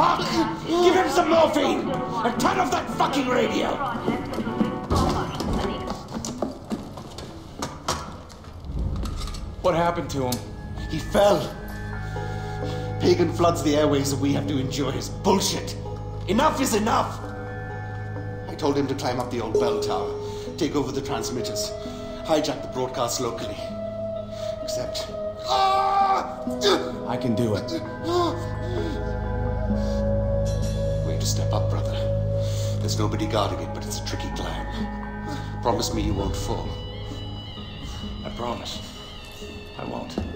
fuck? Give him some morphine! And turn off that fucking radio! What happened to him? He fell. Pagan floods the airways and we have to endure his bullshit. Enough is enough! I told him to climb up the old bell tower, take over the transmitters, hijack the broadcast locally. Except. I can do it. Step up, brother. There's nobody guarding it, but it's a tricky climb. Promise me you won't fall. I promise. I won't.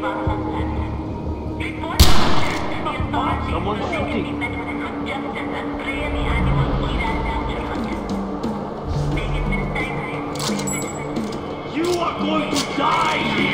Prohibits it. You are going to die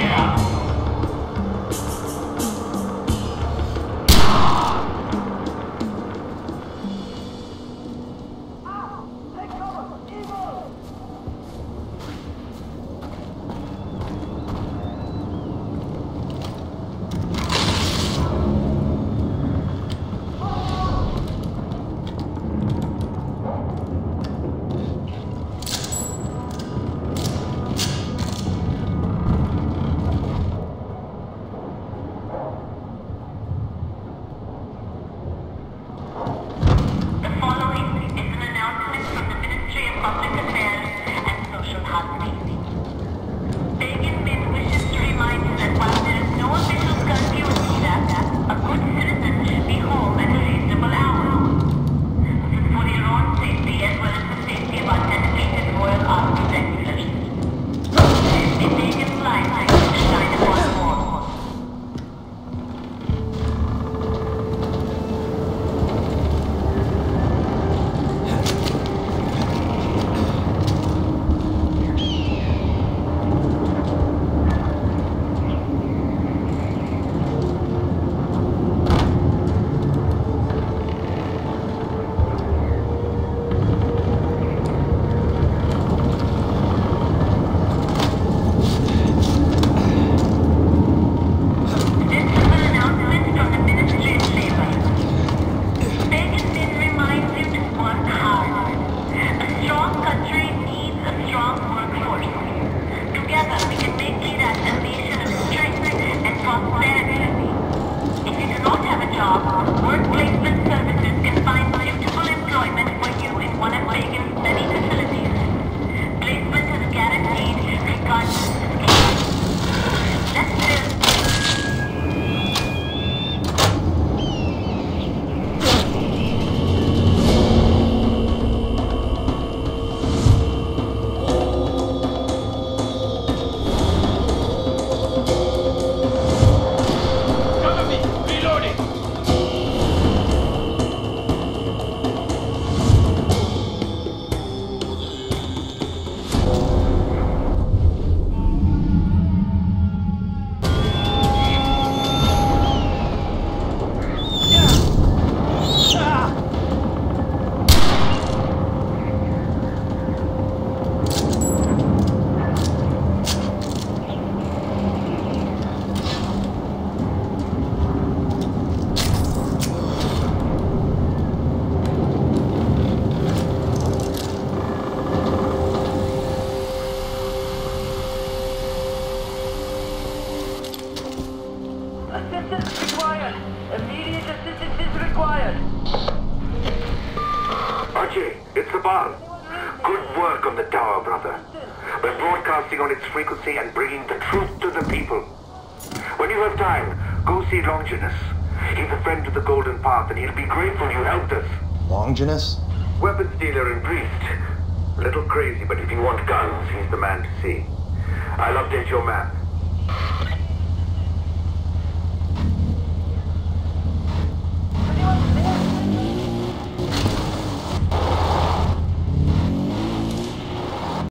Cabal. Good work on the tower, brother. We're broadcasting on its frequency and bringing the truth to the people. When you have time, go see Longinus. He's a friend of the Golden Path, and he'll be grateful you helped us. Longinus? Weapons dealer and priest. A little crazy, but if you want guns, he's the man to see. I'll update your map.